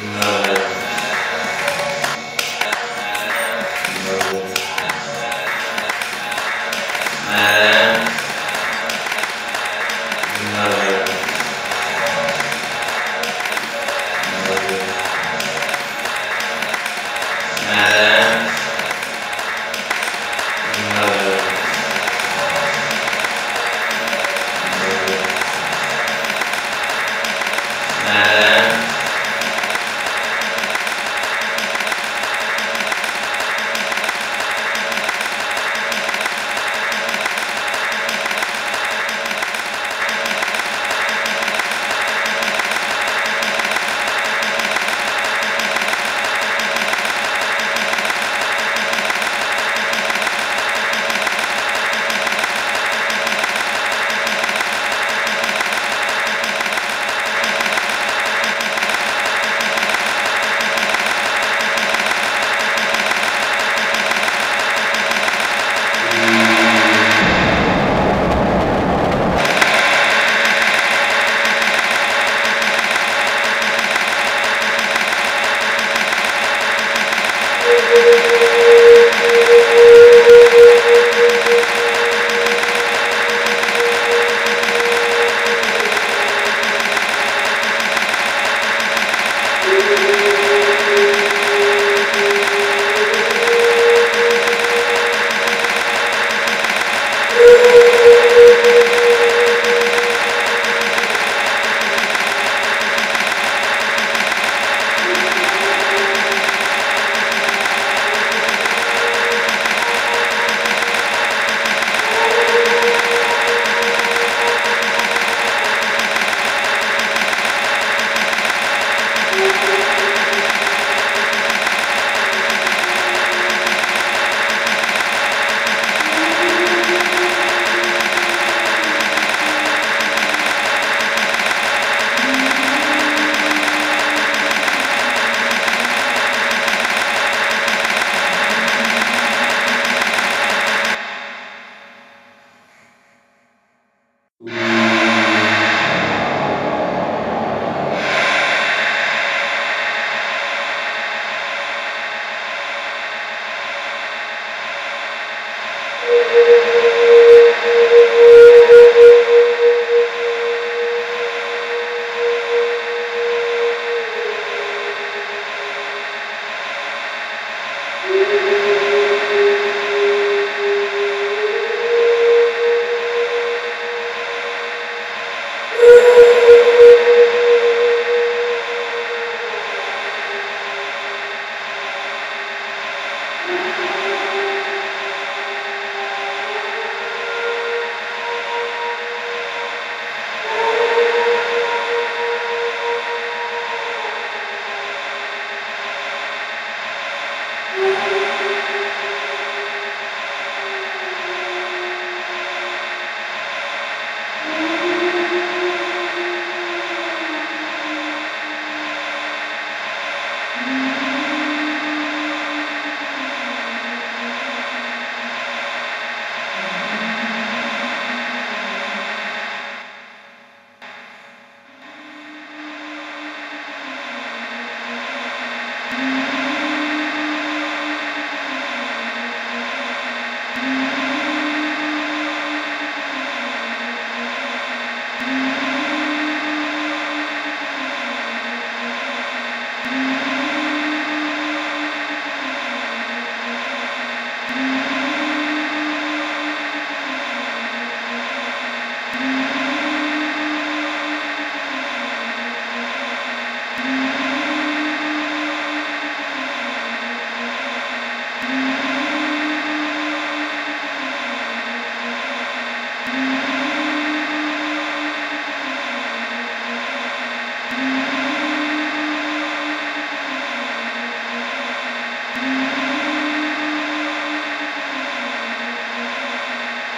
No. Uh...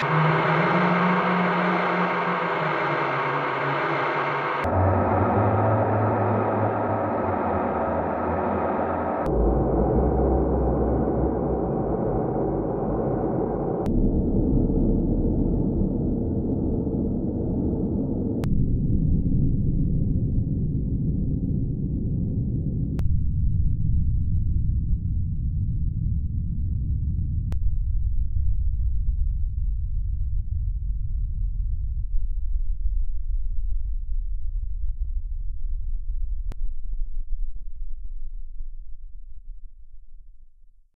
you